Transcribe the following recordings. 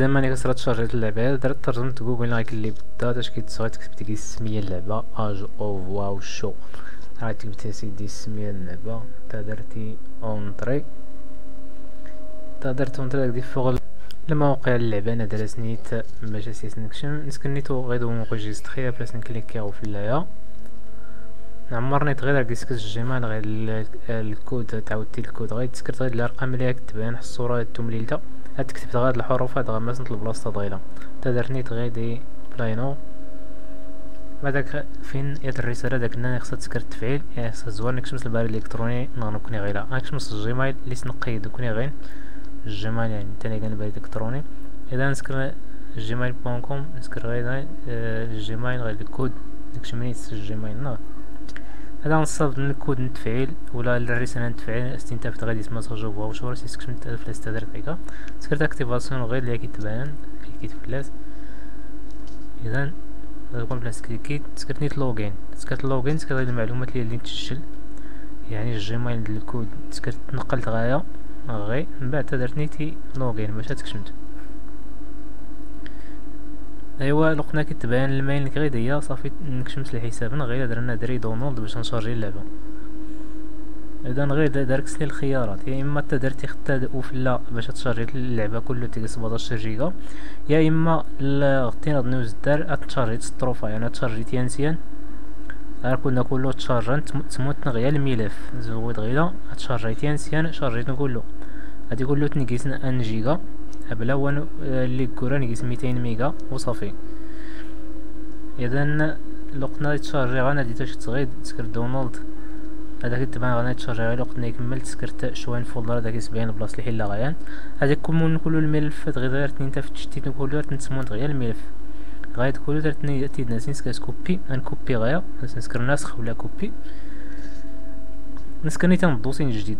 اذا ماني كسرت تشارجيت اللعبه درت ترجمت جوجل غيك اللي بدا اش كيتصغى تكتب ديك السميه اللعبه آج أو واو شو. راه كتبت سيدي السميه اللعبه تا درتي اونطري تا درت اونطري ديك فوق الموقع اللعبه أنا درسنيت باش اسيس نكشم نسكنيتو غير دو مونجيستري بلاص نكليكيو في اللايا نعمرني غير ديسك الجمال غير الكود تعاودتي الكود. غير تسكرت غير الأرقام اللي راك تبان الصورة التمليلته هاد الحروف هاد البلاصة ضايله تا درتني غير دي بلاينو. بعدك فين يد الرسالة؟ داك النا خصها تسكر التفعيل يعني خصها زوار نكشمس البريد الإلكتروني. نغنو كوني غيلا نكشمس الجيميل. اللي سنقيد كوني غين الجيميل يعني تاني كان البريد الإلكتروني. إذا نسكر جيميل بوان كوم. نسكر غير الجيميل غير الكود. نكشمني الجيميل نار هذا نصب الكود نتفعيل ولا الرسالة نتفعيل استنتاف غادي اسمها تجرب واو شو راسي سكشم فلاس تدرك هكا سكرت أكتيفاسيون غير اللي كيتبان كيتفلاس اذا غنكون بلاص كليكيت سكرت نيت لوغين سكرت لوغين سكرت المعلومات اللي تسجل يعني الجيميل ديال الكود سكرت نقلت غاية غي من بعد درت نيتي لوغين باش تكشمت ايوا لقنا كتبان المايل غير ديا صافي نكشمت الحساب غير درنا دري دونولد باش نشارجي اللعبة. إذا غير داركس لي الخيارات. يا إما أنت درتي خطا وفلا باش تشارجي اللعبة كله تيجي 17 جيجا يا إما غطينا نوز دار تشارجي ستروفا يعني تشارجي تيانسيان غير كنا كله تشارجا تموت غيا الملف زود غيلا تشارجي تيانسيان شارجيت كله هادي كله تنقيسنا أن جيجا بلا وان اللي كورا نقيس ميتين ميجا وصافي. اذا لقنا غانا ديتاش تغيد تسكر دونالد. هذاك تبان غانا تشارجي غير وقت يكمل تسكرت شوين فولدر هذاك يسبعين بلاص اللي حلا غيان. هذاك كل كل الملفات غير درت نتا في التشتيت كل تنسمون غير الملف. غايد كل درت تيد ناس نسكر كوبي كوبي غيا نسكر ناسخ ولا كوبي. نسكر نيتا ندوسين جديد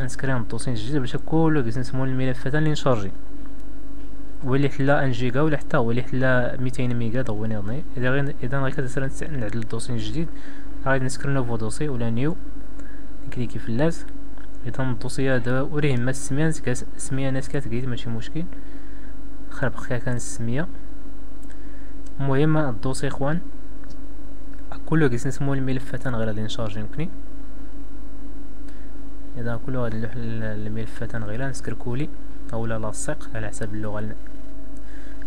نسكري ندوسين جديد باش كل باش نسمو الملفات اللي نشارجي. ولي حلا ان جيجا ولا حتى ولي حلا ميتين ميجا ضويني ضني إذا غير إذا غير كتسرى نعدل الدوسي جديد غادي نسكر نوفو دوسي ولا نيو. نكليكي في اللاز. إذا الدوسي هذا وريه ما السمية السمية ناس كتقيت ماشي مشكل. خرب خيا كان السمية. المهم الدوسي إخوان كله كيس نسمو الملفات غير غادي نشارجي يمكنني إذا غادي نلوح الملفات غير نسكر كولي اولا لاصق على حسب اللغة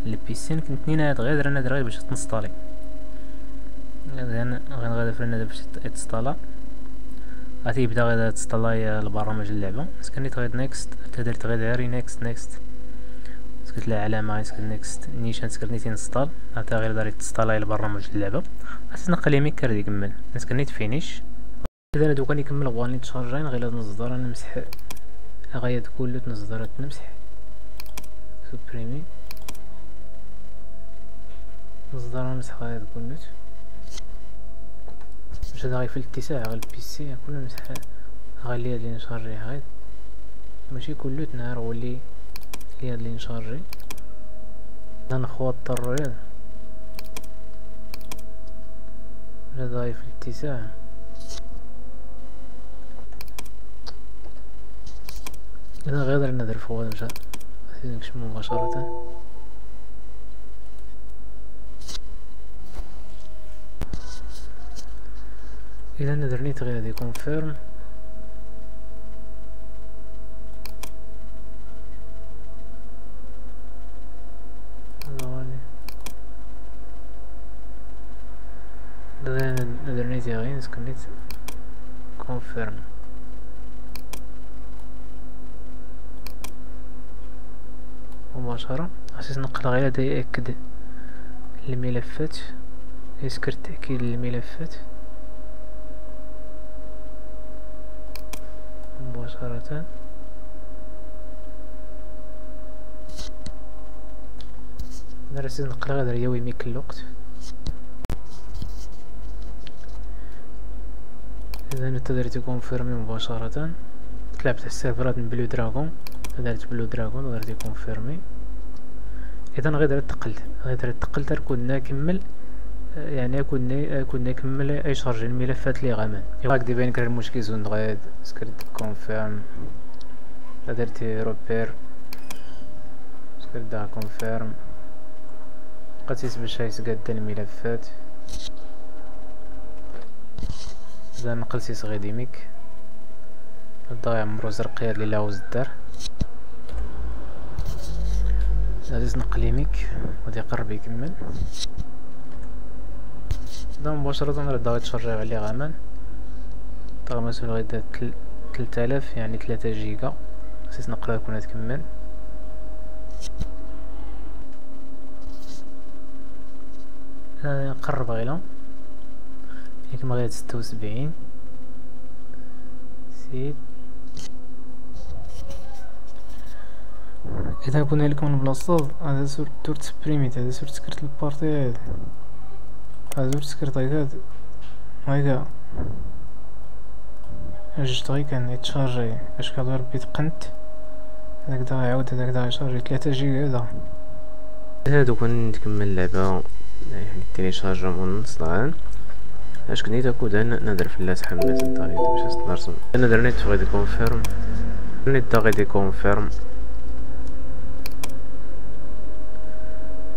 البيسين كنت نين هاد غير درنا غير باش تنسطالي. اذا غنغادر فرنا باش تنسطالا غادي يبدا غير تسطالاي البرامج اللعبة. سكنيت غير نيكست تدرت غير داري نيكست نيكست. سكت لها علامة سكت نيكست. نيشان سكت نيت انستال حتى غير داري البرامج اللعبة. اسنقل يمين كردي يكمل سكنيت فينيش. إذا دوكا نكمل بغاني تشارجين غير نصدر نمسح غاية كله نصدرات نمسح سوبريمي نصدر نمسح غاية كله باش هذا في الاتساع غير البيسي كله نمسح غالي اللي نشارجي غاية. ماشي كله نهار ولي هي اللي نشارجي أنا خو اضطر هذا في الاتساع. إذا غير ندير فوق نكشف مباشرة. إذا ندير نيت غير هادي كونفيرم ندير نيت نيت كونفيرم مباشرة أساس نقل غير دا يأكد الملفات. يسكر تأكيد الملفات. مباشرة. درس نقل غير يوي ميك الوقت. إذا نتا درت كونفيرمي مباشرة. تلعبت السيرفرات من بلو دراغون. درت بلو دراغون ودرت كونفيرمي اذا غير درت تقلت غير درت تقلت كنا كمل يعني كنا كنا كمل أي شارجي الملفات اللي غامان هاك دي بين كرا مشكل زون غير سكرت كونفيرم. درت روبير. تقدر كونفيرم. قتيس باش يتقاد الملفات. اذا نقلتي صغيدي ميك الضايع عمرو زرقية اللي لاوز الدار غادي نقل يميك غادي يقرب يكمل. دا مباشرة راه غادي تشرج عليه غامان طاغ مسؤول غيدا تلتالاف يعني تلاتة جيجا. خصيت نقرا كون تكمل. قرب غيلا ياك ما غير ستة وسبعين سيد اذا كنا لكم البلاصه هذا سور دور تسبريميت هذا سور تسكرت البارتي هذا هذا سور تسكرت هكا هكا جيت غي كان يتشارجي اش كادو ربي تقنت هذاك دا يعاود هذاك دا يشارجي ثلاثة جيجا هذا هادو كون نكمل اللعبة يعني تيليشارجمون ونص دغيا اش كنيت اكودا نادر في اللاس حماس نتا باش نرسم نادر نيت غادي كونفيرم نيت غادي كونفيرم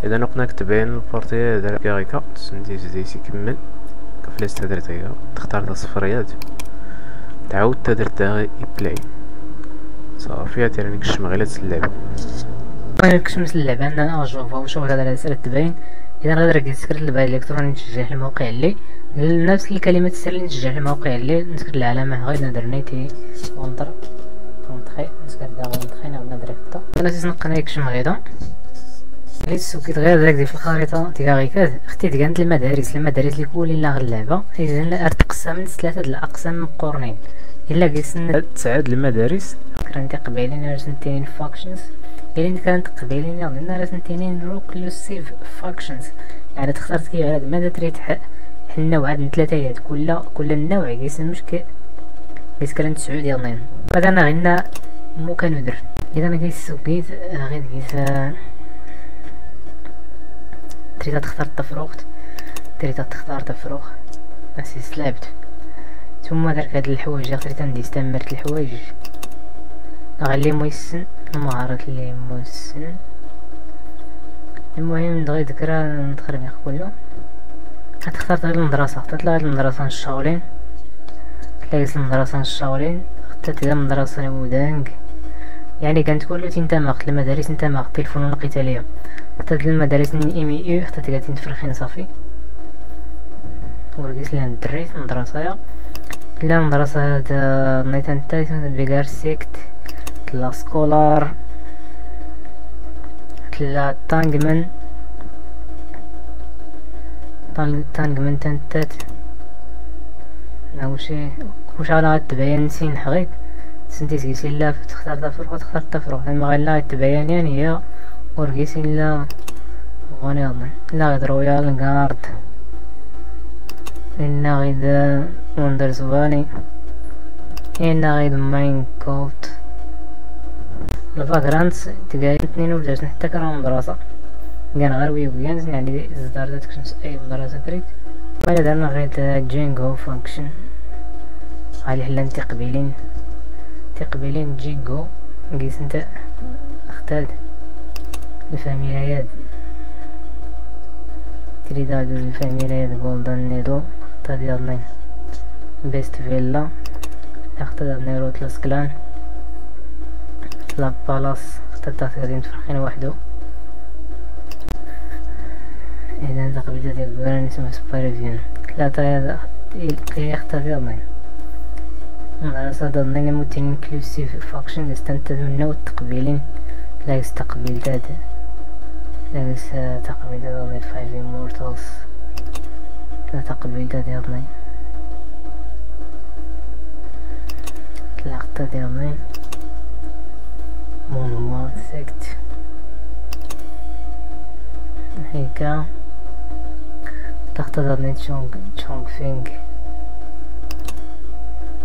إذا نقنا كتبين البارتي هذا كاريكا تسندي زيت يكمل. كفلاس تدرت هيا تختار الصفريات تعاود تدرت بلاي صافي تيراني كشم غير اللعبة. أنا كشمس اللعبة عندنا اجوفا وشوف هذا الرسالة تبين. إذا غادي ريجستر البريد الإلكتروني نتجه الموقع اللي. نفس الكلمات السر اللي نتجه الموقع اللي. نسكر العلامة غادي ندير نيتي. ونطر ونتخي نسكر دا ونتخي نعاود نديريكتا أنا تنقنا يكشم غيدا اللي سوكيت غير داك في الخريطة. تيغيكاد أختي كانت المدارس. المدارس اللي كولين لا اللعبة. اذا تقسم من ثلاثة الأقسام مقورنين إلا قسنا تسعة المدارس؟ كرنتي قبيلين رسنتين فاكشنز إلا كانت قبيلين يعني رسنتين روكلوسيف فاكشنز يعني تختار كيف على ماذا تريد النوع هاد ثلاثة كل كل النوع. يسمش ك كان تسعود ديال هذا أنا غينا مو كندر إذا أنا كيس سوكيت غير كيس تريد تختار التفروخ تريد تختار تفروخ ناسي سلابت ثم درك هاد الحوايج تريد ندي استمرت الحوايج. غالي مويسن مهارة اللي مويسن. المهم دغيا ذكرى ندخل بيخ كله تختار غير المدرسة. اخترت غير المدرسة الشاولين تلاقي المدرسة الشاولين اخترت غير المدرسة الودانج يعني كانت كله تنتمق المدارس تنتمق الفنون القتالية. اخترت المدارس إم إي يو اخترت قاعدين تفرخين صافي. ورقيت لها الدري في المدرسة لا المدرسة هاد نيتان تايسون بيغار سيكت. لا سكولار. لا تانجمن تانجمن تنتات وشي وش على تبين نسين حغيت؟ سنتي سيسي لا تختار تفرق وتختار تفرق لما لا تبين يعني هي ورقيسي لا. أظن لا غير رويال جارد إنا غيد وندرز فالي إنا غيد ماين كوت الفاكرانس تقاين اثنين وجاش حتى كرام دراسة كان غير ويويانز يعني زدار كنت أي دراسة تريد. بعد درنا غير جينجو فانكشن. غالي حلا تقبيلين. تقبيلين جينجو قيس انت أختاد الفاميليات تريد هادو الفاميليات جولدن نيدو اختاد يضني بيست فيلا اختاد نيرو تلسكلان لا بالاس اختاد غادي نتفرقين وحدو. إذا تقبيلات ديال البران اسمها سبايرفيون ثلاثة يختار يضني على صدد نموت inclusive فاكشن استنتج منه التقبيلين لا يستقبل داد لا يستقبل داد only five immortals. لا تقبل داد يضني لا اقتد يضني مونوما سكت هيكا. تقتضى تشونغ تشونغ فينغ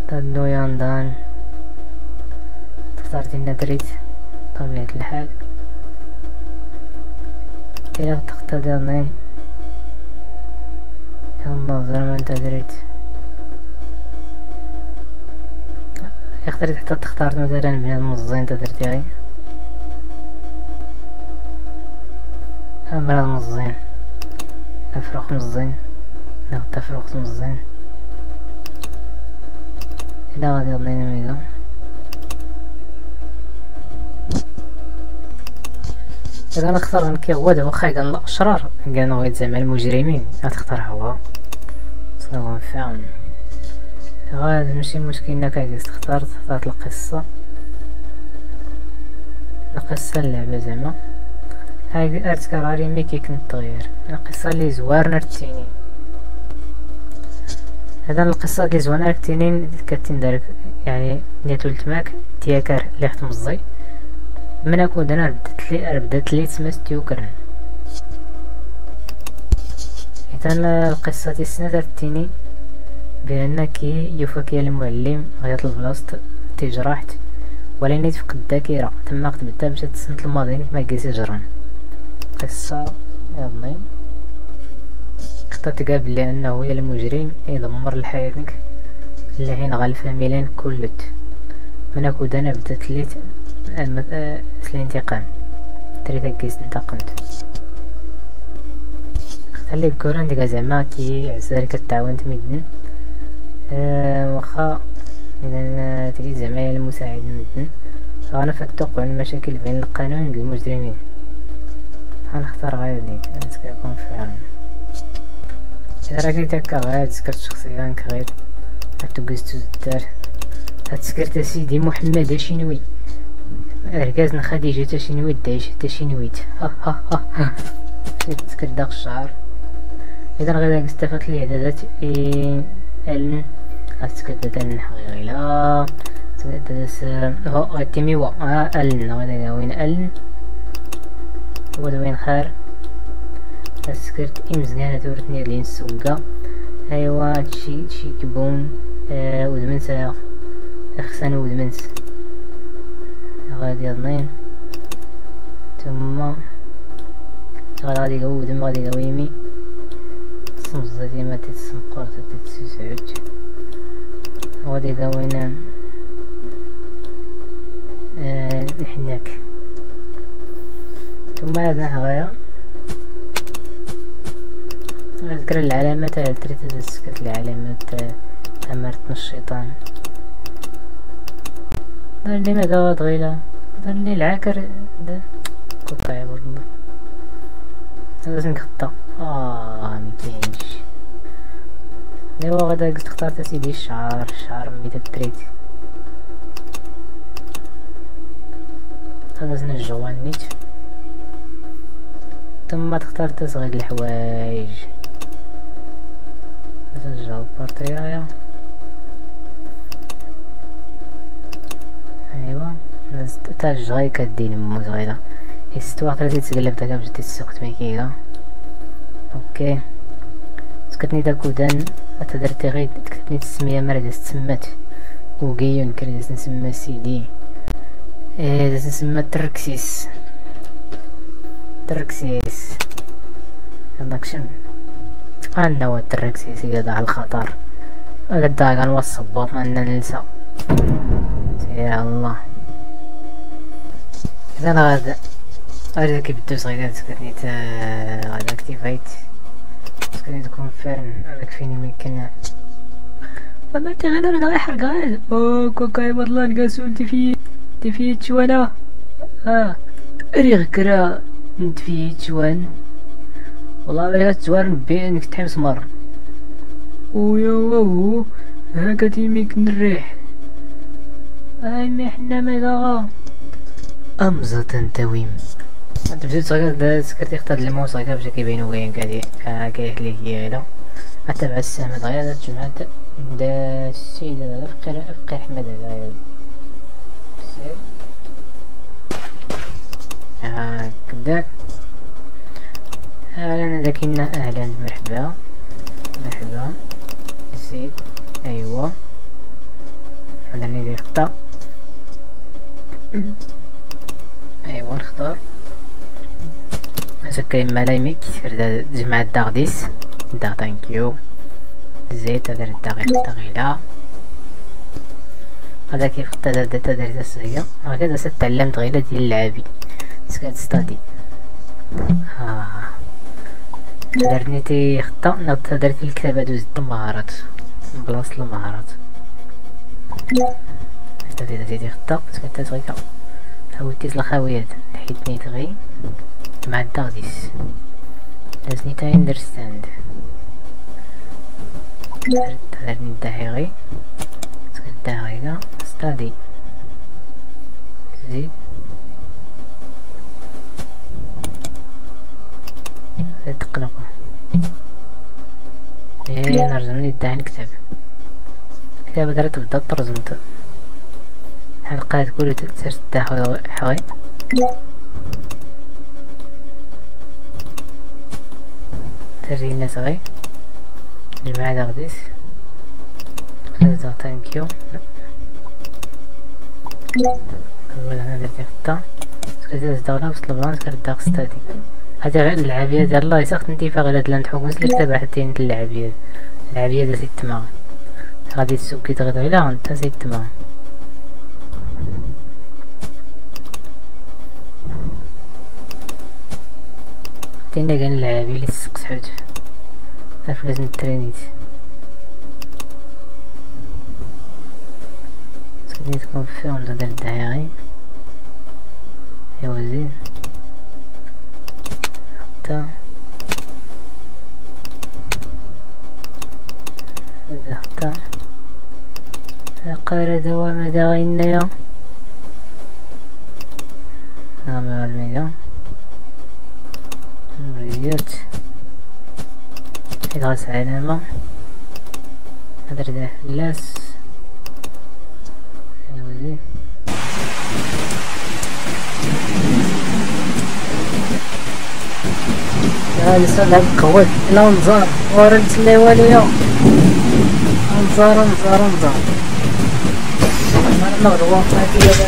تدو ياندان اخترت الندريت طبيعة الحال. إذا تقتدرني ينظر من تدريت اخترت حتى تختار مثلا بين المزين تدرتي غي مرض مزين تفرق مزين ناخد تفرق مزين هنا غادي يضنينا ميزا إذا نختار نكيغواد واخا كان الأشرار كان غير زعما المجرمين غتختار هو صافي فاهم غاد ماشي مشكل انك اخترت اخترت القصة القصة اللعبة زعما هاي ارتكار ريميك يمكن التغيير القصة اللي زوارنا رتيني هذا القصة اللي زوارنا رتينين كتندرك يعني نيتولت ماك تياكار اللي ختمزي من اكون أنا ردت لي ردت لي تسمى ستيوكرن اذا القصة تسنى درتيني بأنك يفكي المعلم غيطلب بلاصة تجرحت ولا يتفقد الذاكرة تما كتبدا باش تسنت الماضي ما كيس جران قصة يضني اخترت قابل لأنه هي المجرم يدمر لحياتك اللي حين غالفة ميلان كلت. من أكود أنا بدات لي الانتقام. تريد كيس انتقمت. خلي الكوران ديك زعما كي عساري كتعاون تمدن. أه واخا إذا تريد زعما المساعد مدن. فانا فتوقع المشاكل بين القانون والمجرمين. غنختار غير ديك كيكون فعلا اذا راك هكا غير تسكرت شخصيا كغير هاتو قزتو الدار هتسكرت سيدي محمد شنوي ركازنا خديجة شنوي دايش تشنويت ها ها ها تسكر داق الشعر اذا غير استفدت لي اعدادات ال اسكت دن حقيقي لا تدس هو تيمي و ال وين وين ال وين خير اسكرت امزيانة تورتني لين سوقا ايوا تشي تشي كبون آه ودمنس أخسن ودمنس. غادي اثنين ثم غادي قودم غادي قويمي صمزة ديما تتسمقر تتسسعود غادي قوينا آه نحناك ثم هذا غاية أذكر العلامات تريد تذكر العلامات أمرت الشيطان. اللي ما داود غيلا اللي العاكر ده. كوكاي والله لازم نخطا آه مكاينش ايوا غدا قلت اخترت سيدي الشعر الشعر ميت التريت. خلصنا الجوان نيت. ثم تختار تصغير الحوايج. نسجل بارتيايا ايوا تاج غاي كدين مو صغيره استوى ثلاثة تقلب داك باش تسوق تميكيغا أوكي سكتني دا كودان اتدرتي غير تسمية مرة تسمات وقيون كان نسمى سيدي إيه نسمى تركسيس تركسيس شن أنا هو التركسيس قد على الخطر. قد غنوصل بطن ننسى. يا الله. إذا أنا غادا غادا كيبدو صغيرات سكرنيت غادا اكتيفايت سكرنيت كونفيرم هذاك فين يمكن ما تغير أنا يحرق هذا أو كوكاي والله نقاسو انت في انت في تشوانا آه. ريغ كرا. أنت في تشوان والله بلا تشوان بينك تحمس مر ويا واو هاكا تيميك نريح. أي محنا مدغا أمزة تنتويم. أنت بزيد صغير سكرتي اختار الموس صغير باش كيبينو وين كادي كايح لي هي حتى بعد السامة دغيا جمعت دا السيد هذا فقير فقير أحمد هذا. هكذاك أهلا لكن أهلا. مرحبا. مرحبا. زيد. ايوا هذا ندير خطأ ايوا نختار هذا كاين ملايمك جمع الداغديس دا ثانكيو زيت هذا الداغيل الداغيلة هذا كيف هذا درت السرية هكذا ستعلمت غير ديال اللعابي. سكات ستادي آه. درتني تي خطة نضت درت الكتابة دوزت المهارات. بلاصة المهارات. درتي درتي تي خطة سكنت تغيكا حاولت الخاويات حيت نيت غي مع الداغديس لازني تا اندرستاند درتني الداعي غي سكنت داعي ستادي. زيد. تقلقوا إيه نرجمني يدعي الكتاب. كتاب درت بدا ترجمت حلقة تقول تسير تدعي حوي ترجي الناس غي. جمع هذا غديس خلص ثانكيو أول أنا درت خطة سكرتي تدغلا وصل البلان سكرت داغ ستادي هذا اللعبية ديال الله يسخت انتي فغلا دلان تحوس لك تبع حتى انت اللعبية اللعبية دا سيت ما غادي تسوكي تغدو إلى انت سيت ما تينا كان اللعبية اللي سحوت عارف لازم ترينيت سكني تكون فيهم ديال الدعاية يا وزير. حتى. حتى قال دوام داغينيا نعم الميدا مريات إدغاس علامة. ده لسه لعب قوي لا نزار ورد لي والو يا نزار نزار نزار أنا نغدو هادي ايوا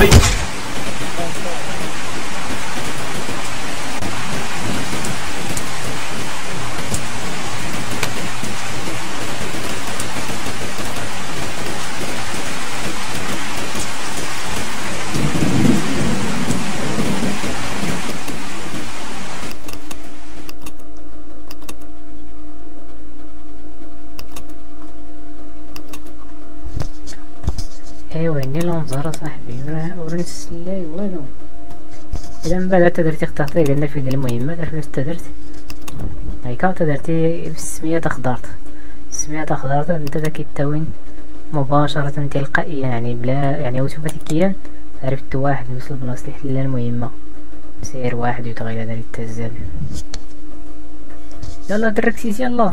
اني لونزار صاحبي. ورا نسلاي والو إذا من بعد درتي اخترتي قلنا في المهمة فاش درت هيكا درتي بالسمية خضرت السمية خضرت أنت كيتاوين مباشرة تلقائيا يعني بلا يعني اوتوماتيكيا عرفت واحد يوصل بلاصة اللي حل المهمة. سير واحد يتغير هذا التزال يلا دركتيس يلا.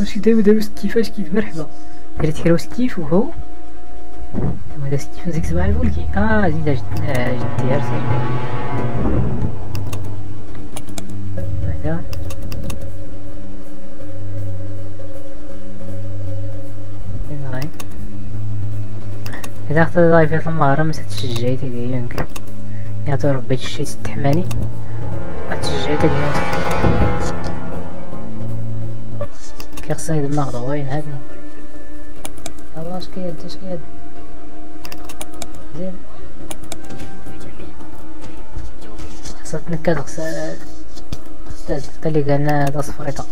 واش دايما داروس كيفاش كيف مرحبا درت كيف وهو؟ هذا ستيفن زيك سبعة الفولكي آه زيد جد جدي ارسل هذا إذا أخذت ضايفة المهارة ما ستشجعي تقريبا يا ترى ربيت شي استحماني تشجعي تقريبا كي خصها يدمغ ضوين هذا يلا اش كيد اش كيد زين خصها تنكد خصها خصها قالنا هذا صفريطة.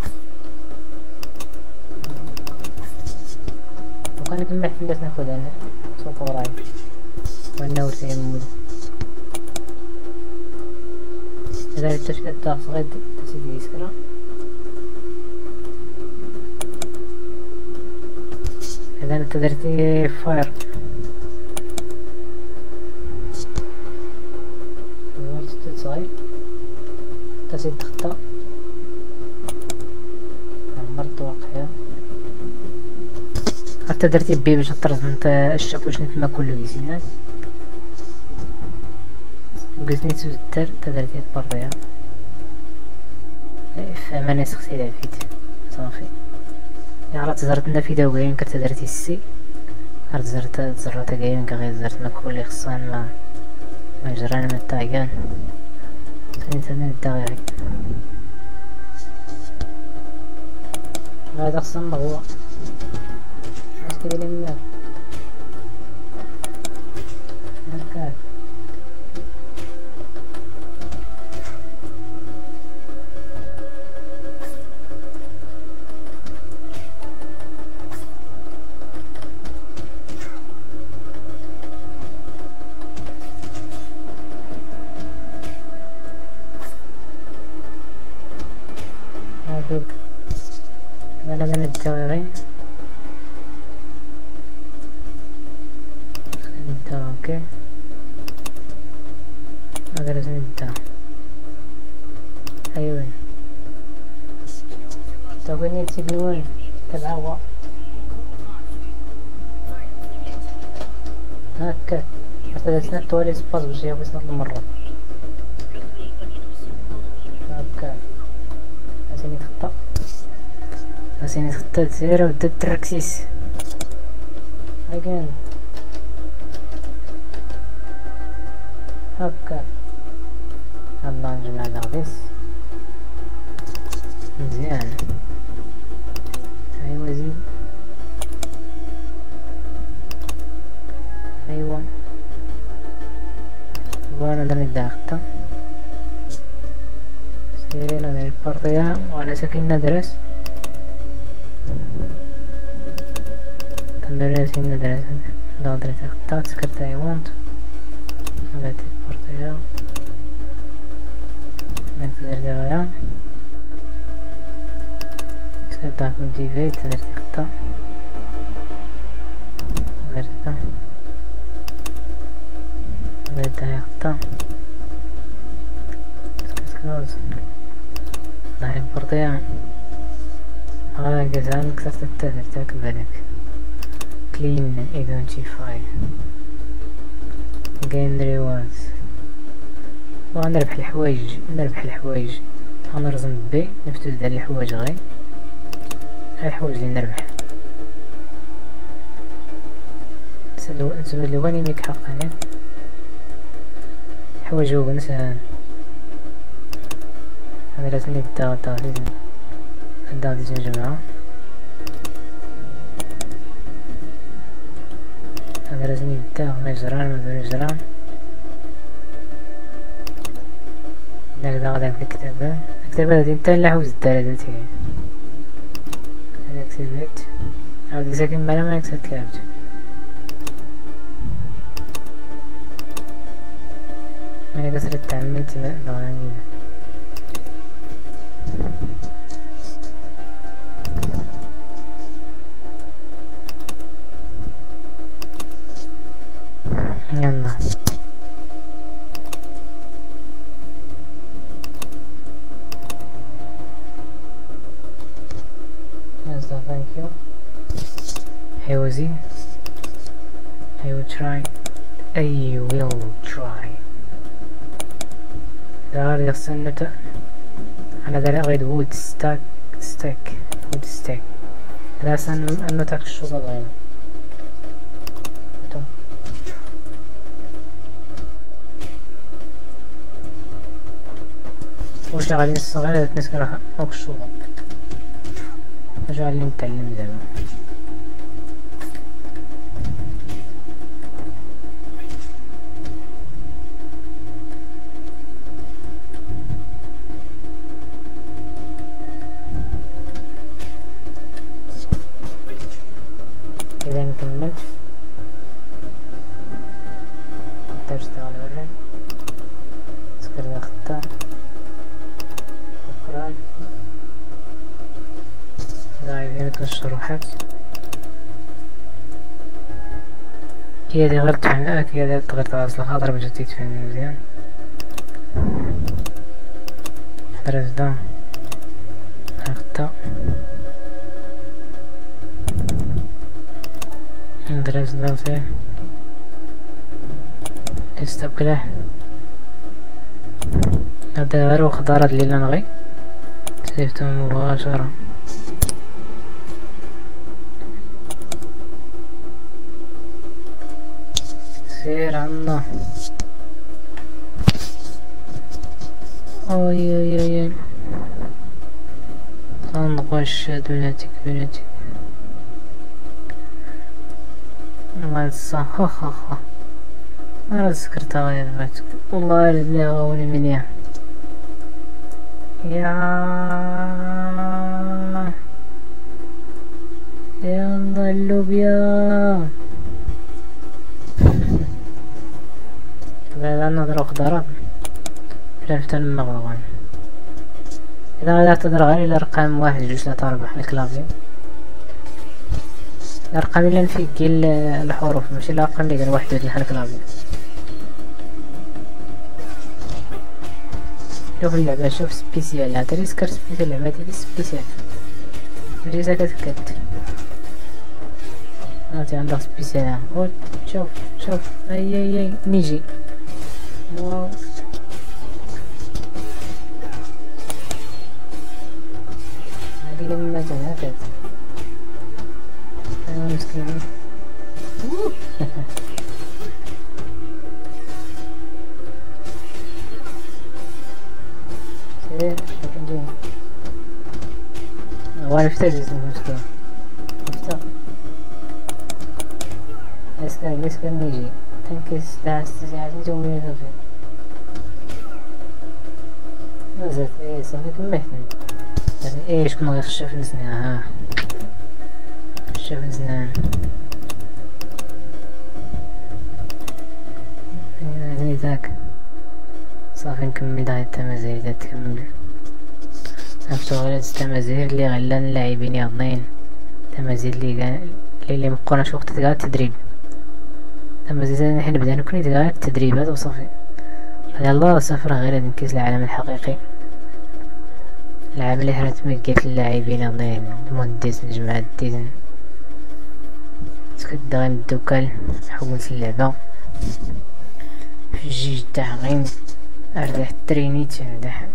وكان كنبح في الناس ناخد أنا سوق وراي. وأنا ورثي مود إذا التشكيل تاع صغير تسيدي يسكرا إذا أنت درتي فاير صغير تسيد تخطى عمرت واقعيا حتى درتي بي باش طرز انت الشاب واش نتما كله يزينات قلتني تزدر تدرتي البردية فما نسختي لعفيت صافي. يا راه تزرت لنا في داوين كنت درتي السي راه تزرت تزرت كاين كغير زرت ما كل خصان ما ما جران من الطاقان ثاني الدغيري هذا خصنا مغوى اش كيدير أشوف بلدنا الجوي انت أوكي اجلس انت أيوه. تقولي تسيبني وين؟ تبع هو هكا. بس الاسنان توالي سباس باش يبغي مرة تخطى تسير وبدا التراكسيس again. هكا. يلا نجمع داغيس مزيان. ايوا زيد ايوا وأنا درني داختا سيرينا من البارتيا وأنا ساكن ندرس. تندرس ندرس دادرس اختار سكرت اي وانت Avete porterò Nel دغيا كتبت كونتيفيت درت خطا درتها درتها خطا سكروز نحن بورطيا هذا كذلك كتبت التالت كذلك clean identify. Gain rewards وغنربح الحوايج نربح الحوايج. غنرزم بي نفتو ديال الحوايج غير. الحوايج اللي نربح. نسبة اللي ميك حقا يعني حوايج هو نسان هذا لازم نبدا تغذيز الدغذيز الجماعة. هذا لازم يبدا مجران مجران هكذا غادي في الكتابة. الكتابة هادي نتا نلاحوز الدالة تاعي هذا كتبت عاود ساكن بلا ما كتبت لعبت ملي كسرت تعملت بغا يلا Yes, no, thank you. Hey, Ozzy. I will try. I will try. دار يغسل على ذا غيد وود ستاك ستيك وود ستيك لا سن انه تاك الشغل غير وشغالين الصغيرة تنسك راح اوك الشغل شغالين نتعلم زعما إذا كملت. الشروحات هي اللي غير تفهم هي اللي تغير تغاص الخاطر باش تفهم مزيان درس دا اختا درس دا فيه. استبقله هذا غير خضارات اللي نغي. سيفتهم مباشرة. все равно. Ой-ой-ой. Он хочет, блядь, блядь. Мальца, ха-ха-ха. Раскрытовая, блядь. Улар для меня. Я... Я на любя. بعد نضرب خضرة عرفت المغرب إذا غادي تضرب غير إلى رقم واحد جوج ثلاثة أربعة الكلافي. الأرقام اللي كاين الحروف ماشي الأرقام اللي قال واحد جوج الكلافي. شوف اللعبة شوف سبيسيال. هاد ريسكر سبيسيال اللعبة ديالي سبيسيال. ماشي زاك تكت هاتي عندك سبيسيال. شوف شوف. أي أي أي. نيجي. واو هادي لما تنهفت ايوا مسكين سير لكن جينا وأنا افتجز المشكلة افتح اسكر اسكر نيجي تنكس لا استجاعتي جوي صافي نزلت إيه صافي كمحتني يعني إيه شكون غيخشى في نزنان ها. خشى في نزنان يعني ذاك. صافي نكمل هاد التمازير إذا تكمل. عرفتو غير هاد التمازير اللي غلا اللاعبين ياضنين التمازير كاع اللي مبقوناش وقت كاع التدريب. التمازير حنا بدانا كل كاع التدريبات وصافي يلا سافر غير هاد كاس العالم الحقيقي. العام اللي حرات مكات اللاعبين ياضنين المهندس الجماعة الدين تكد غير الدوكال حولت اللعبة في الجيج تاع غين أردح ترينيت أردح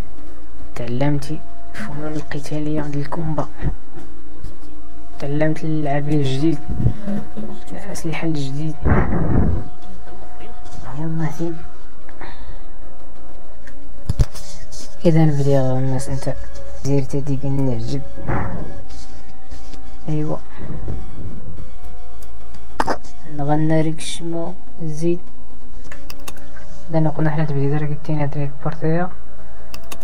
تعلمت الفنون القتالية عند الكومبا. تعلمت اللعب الجديد. الأسلحة الجديد يلا سيب إذا نبدا الناس أنت. زيرت ديك النعجب أيوا نغنى ريك الشمو زيد. لأن قلنا حنا تبدي درجة تينا دريك بورتيا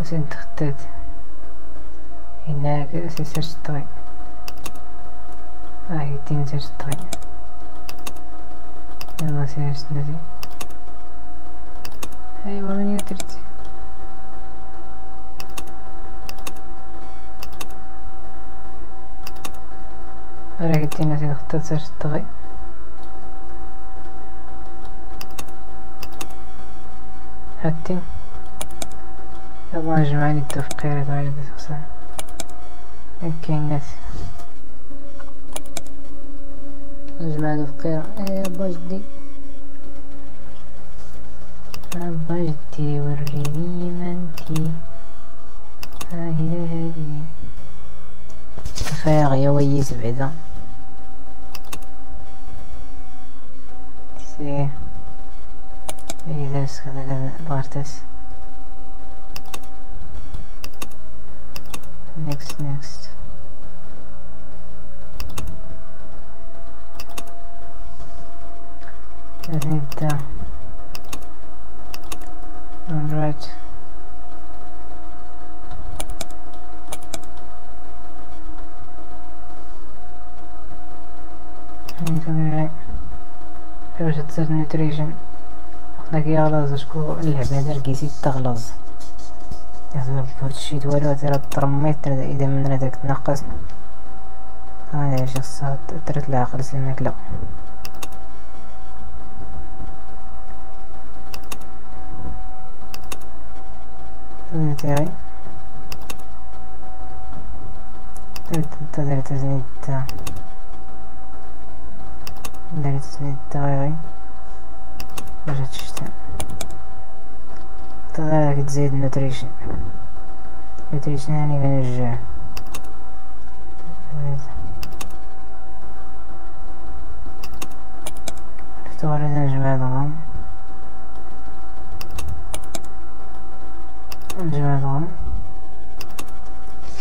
وسين تختات هناك سيسيرش الطريق آه هي تينا سيرش الطريق يلا سيرش نزي ايوا من يدرت راك تينا سير اختات سيرش الطريق هاتي يلا نجمعني التفقير طيب بس هكا الناس نجمع التفقير إيه ربا جدي ربا جدي وريني منتي ها هي هادي فاغ يا ويس بعدا. تسيه إذا كذا ضغطت next next. شكو اللعبة دار كيسي تغلظ. يغلظ هادشي دوالو ترى ترميت اذا من هداك تنقص. هذا اش خصها ترت العقل سلمك لا. تاعي. درت تزيد درت تزيد تاعي باش تشتغل طلعك تزيد نوتريشن نوتريشن يعني كنرجع اختار نجمع هذهم نجمع هذهم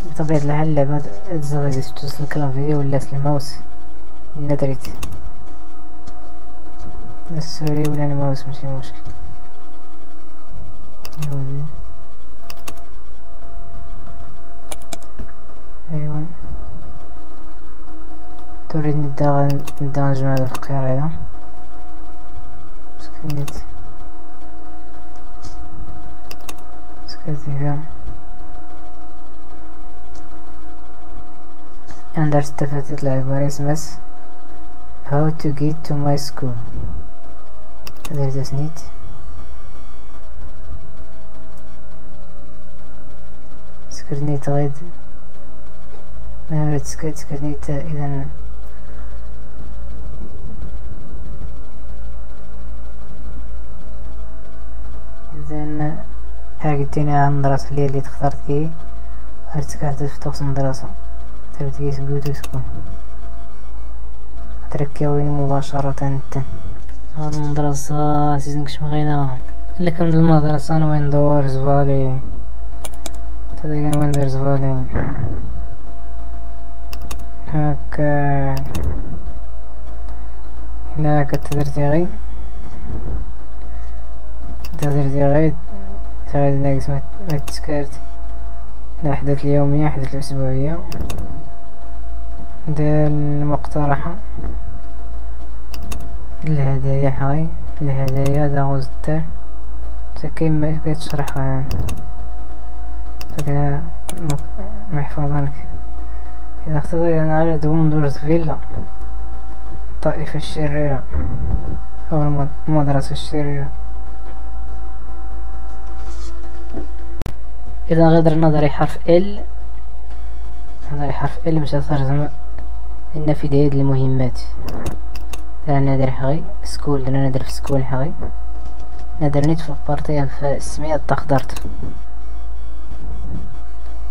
بطبيعة الحال اللعبة تزغي توصل الكلافي ولا الماوس ندريت السوري ولا الماوس ماشي مشكل. ايوا تريد نبدا نبدا نجمع الفقير هذا. سكنيت سكنيت and درت استفدت الالغوريثمس how to get to my school. There's a snit تسكرني تغيد ما تسكرني إذا إذا حاجتين عن دراسة اللي اللي تختارت كي هرتكارت في توصل دراسة تبتكي سكوت وسكون تركيوين مباشرة انت المدرسة سيزنكش مغينا لك من المدرسة أنا وين دور زبالي تدقى وين دور زبالي هكا. هنا كتدرتي غي تدرتي غي تغير ناقص ما تسكرت الأحداث اليومية الأحداث الأسبوعية. ديال المقترحة. الهدايا هاي الهدايا دا غوز الدار. كيما كتشرح فكا محفظانك إذا اختضي أنا على دوم دورة فيلا. الطائفة الشريرة. أو المدرسة الشريرة. إذا غادر نظري حرف ال نظري حرف ال باش ترجم النافذة المهمات. لا نادر حغي سكول لا نادر في سكول نادر نيت في البارتي في السمية تخدرت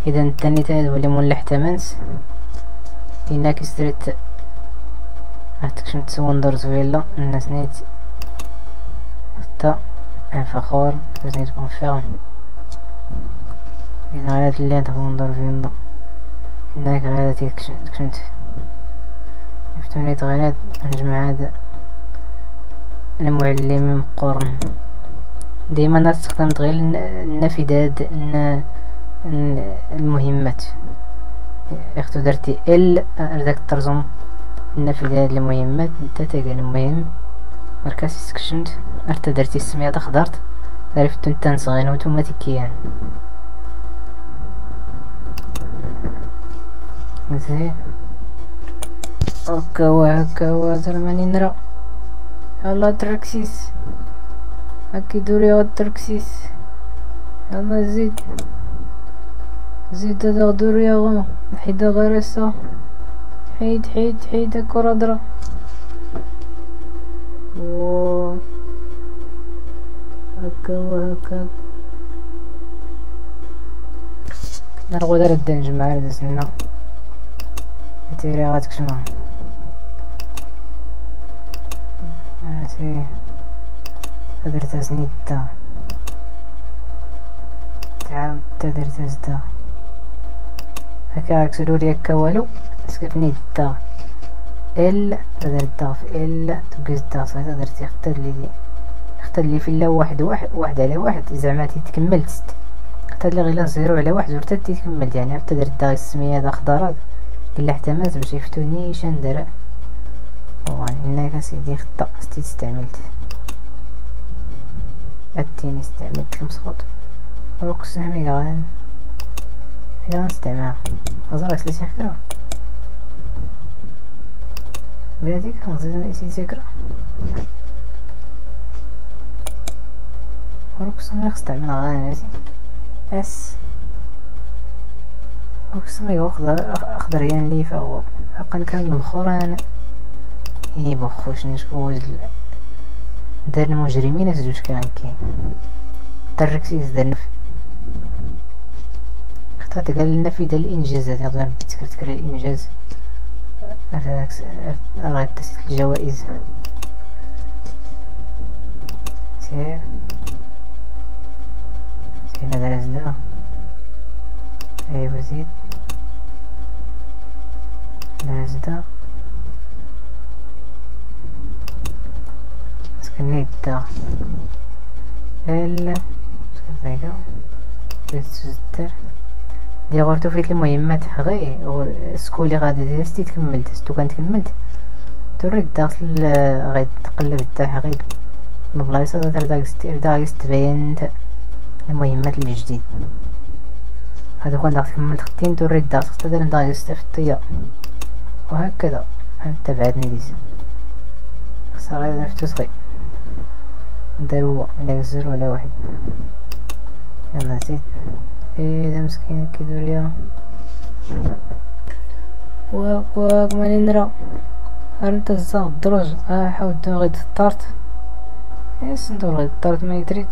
إذا التاني تايد ولي مولح تمنس إنك ستريت هتكشم تسوون درس فيلا الناس نيت حتى فخور نيت كونفيرم. إذا غادي اللي تكون در فيلا إنك غادي تكشمت فتوني تغيرات نجمع هذا المعلم مقورن ديما الناس تستخدم غير النافذات المهمات. اختو درتي ال رداك ترجم النافذات المهمات انت تلقى المهم. مركز سكشنت أرتا درتي السمية خضرت عرفت انت نصغين اوتوماتيكيا زين. هكا هكا زرماني نرى يلا تركسيس هكي دوري غد تركسيس يلا زيد زيد هذا دوري غو حيد غرسة حيد حيد حيد كرة درا هكا وهكا نرغو دار الدنج معانا سنة تيري غاتك شنو ماشي درت سنيتا تعاود درت زدا هكا اكسلو لي هكا والو. سكتني دا ال درت دا في ال. تبقى دا صافي درت اختار لي اختار لي في لا واحد واحد واحد على واحد. زعما تيتكمل ست. اختار لي غير زيرو على واحد زرت تيتكمل. يعني حتى درت دا السمية هذا خضرات إلا احتملت باش يفتوني شندرا هناك سيدي خطأ ستي استعملت التين استعملت المسخوط روكس نعمي غان غان استعمال أزرق ليش يخدرو بلاتي كان زيزن إسي سكرة روكس نعمي استعمل غان ناسي اس روكس نعمي أخضر أخضر يعني لي فهو حقا كان مخوران إيه بخوش نشكو دار المجرمين زوج كان كي. تركسيز دار نف اختارت قال النفي الانجازات يضرب تذكر تذكر الإنجاز. راه تسيت الجوائز. سير سير هذا زدا أيوا زيد. هذا زدا سكنيتا ال سكرتيكا تستر دي غورتو فيت المهمات غي سكولي غادي دير ستي تكملت ستو كانت كملت توريك داخل غادي تقلب تاعها غير البلايصة دار داك ستير داك تبين المهمات الجديد هذا كون داك كملت خطين توريك داك تقدر داك ستفتيا وهكذا تبعدني ديس صغير نفتو صغير داروا لا زر ولا واحد. يلا زيد إيه ده مسكين كدوريا واك واك ماني نرى أنت الزاغ الدروج آه حاول دو غيد الطارت إيه سندو غيد الطارت ما يدريت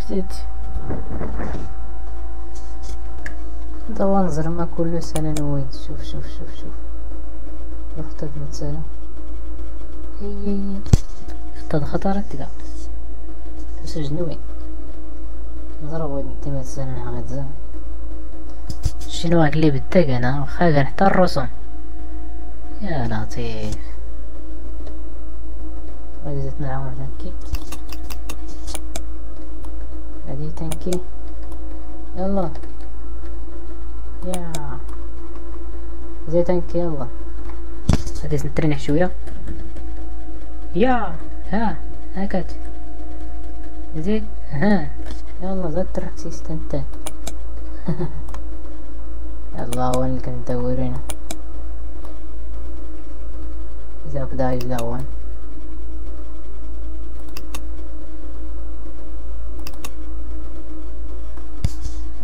شتيت. دوا نزر ما كله سنة نويد شوف شوف شوف شوف. رحت متسالة هي هي خطة خطرت كدا تسجن وين نضرب وين تيمات سنة غيد زين شنو اللي بدك أنا؟ واخا حتى الرسوم. يا لطيف. غادي زدت نعاون تنكي هادي تنكي يلا. يا. زي تنكي يلا. غادي نترنح شوية. يا. ها هاكات زيد ها. يلا زاد تروح سيستنتين يلا وين كنت دورينا إذا بدأ يلون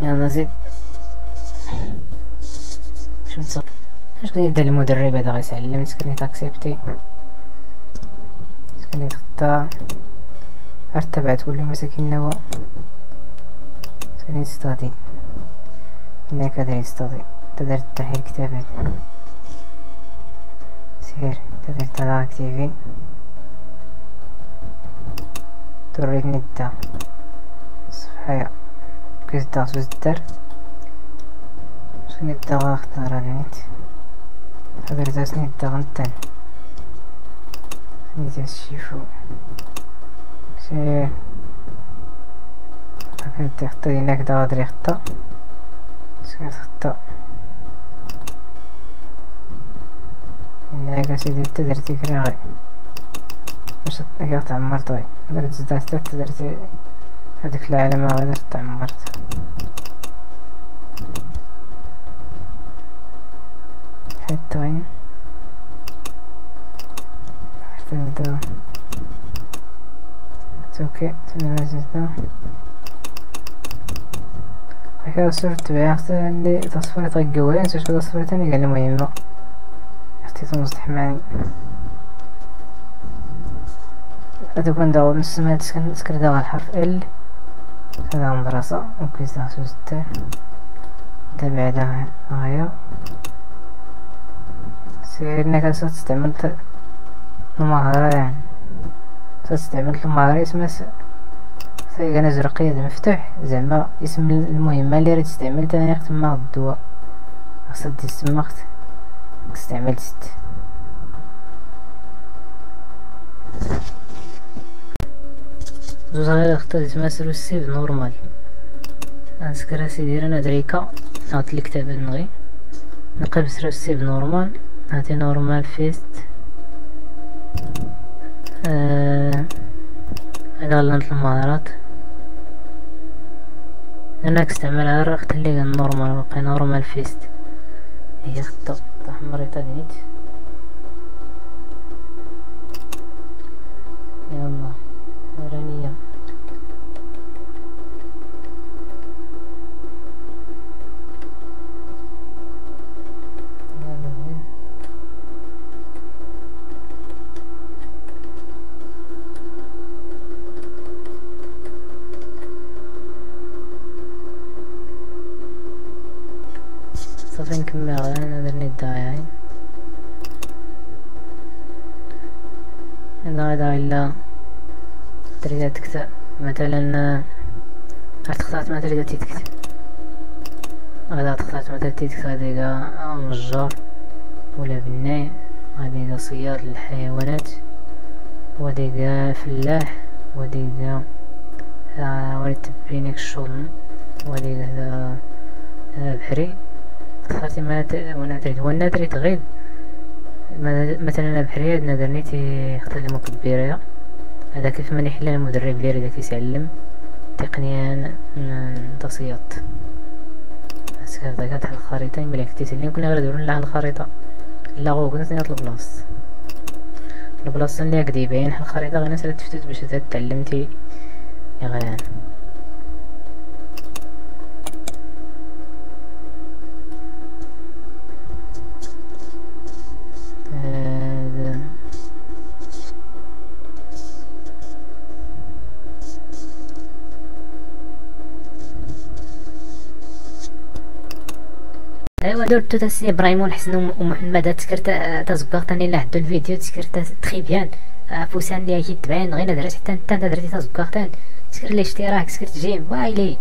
يلا زيد شو نصير اش قد يبدا المدرب هذا غيسلم سكرين تاكسيبتي سكرين تخطى أرتبعت ولا مساكين نوا سكرين ستادي هناك هذا يستطيع تقدر تحيل كتابات سير. تقدر تضع اكتيفي توريك نتا الصفحة كيف تضغط الزر شنو نتا غاختار النت. تقدر تاس نتا غنتن نتا الشيفو سير هكذا تختار هناك دا غادر يخطأ خطأ هناك سيدي درتي كراغي باش تلقى تعمرت غي درت درت هذيك العلامة غير تعمرت حتى وين حتى نبدا أوكي تنزل هكذا صرت بأختي اللي تصفيت الجوين سوف تصفيت أنا قال مهمة أختي مستحمل أتكون دور نسمع تسكن تسكر دور الحرف ال هذا مدرسة وكيس تاسو ستة. تبع ده غاية سير إنك ستستعمل المهارة يعني. ستستعمل المهارة اسمها سيقنا زرقية مفتوح. زعما اسم المهمة اللي راه تستعمل أنا تما الدواء. خاصها تسمخت استعملت ست. زوج غير اختار تماثل السيف نورمال. نسكر اسيدي أنا دريكا نعطي الكتاب نغي نقلب سرو السيف نورمال. نعطي نورمال فيست. آه هذا غلط المهارات أنا استعملها راه خليها النورمال بقى نورمال فيست. هي خطة تحمريطة نيت يلا رانية. اذا هذا إلا تريد تكتب مثلا تختار مثلا تريد تكتب هذا تختار مثلا تكتب هذيك مجار ولا بناء هذيك صياد للحيوانات وهذيك فلاح وهذيك وريت تبينك الشغل وهذيك هذا بحري. خاطي ما وأنا تريد وأنا تريد غير مثلا أنا بحرية نادر نيتي اختار مكبرة هذا كيف ما نحل المدرب ديالي ذاك يسلم تقنيا تصيط بس هذا كانت الخريطة؟ يملك تسلم. كنا غير دورون لها الخريطة. لا غو كنت نطلب بلاص البلاصة اللي هكدي باين. الخريطة غير نسرت تفتت باش تعلمتي يا درتو سي إبراهيم والحسن ومحمد. تكر تزبق تاني لا عدو الفيديو. تكر تخي بيان. فوسان لي كي تبان غير درت حتى انت درتي تزبق تان تكر الاشتراك تكر تجيم وايلي